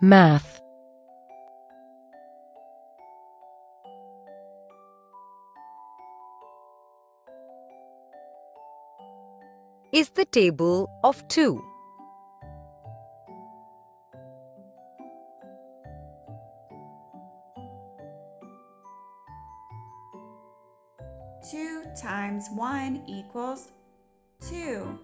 Math. is the table of 2. Two times one equals two.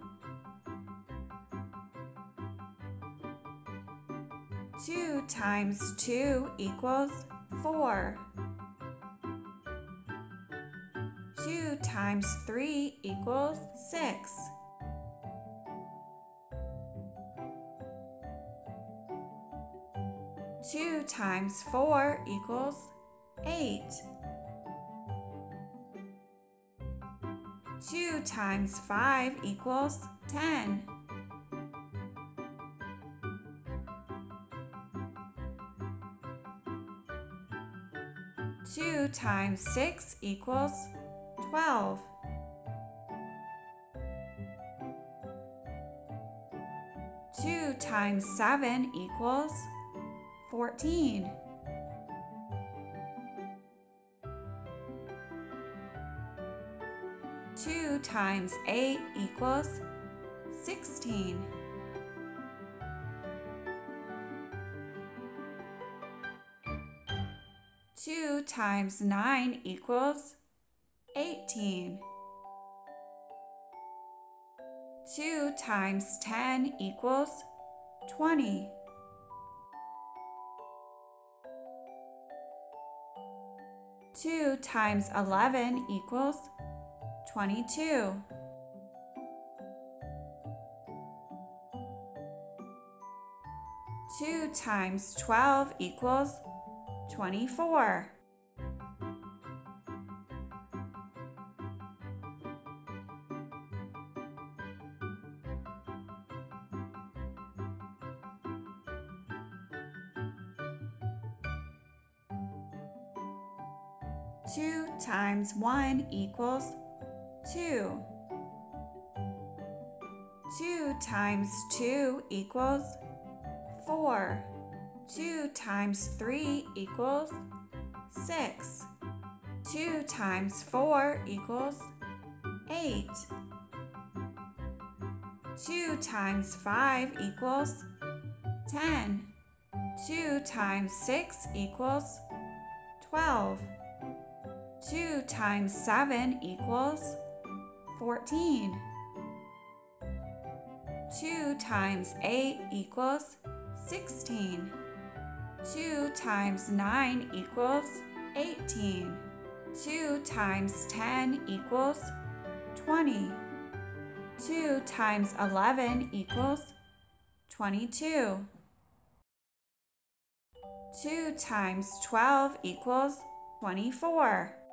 Two times two equals four. Two times three equals six. Two times four equals eight. Two times five equals ten. Two times six equals twelve. Two times seven equals fourteen. Two times eight equals sixteen. Two times nine equals eighteen. Two times ten equals twenty. Two times eleven equals twenty-two. Two times twelve equals twenty-four. Two times one equals two. Two times two equals four. Two times three equals six. Two times four equals eight. Two times five equals ten. Two times six equals twelve. 2 times 7 equals 14. 2 times 8 equals 16. 2 times 9 equals 18. 2 times 10 equals 20. 2 times 11 equals 22. 2 times 12 equals 24.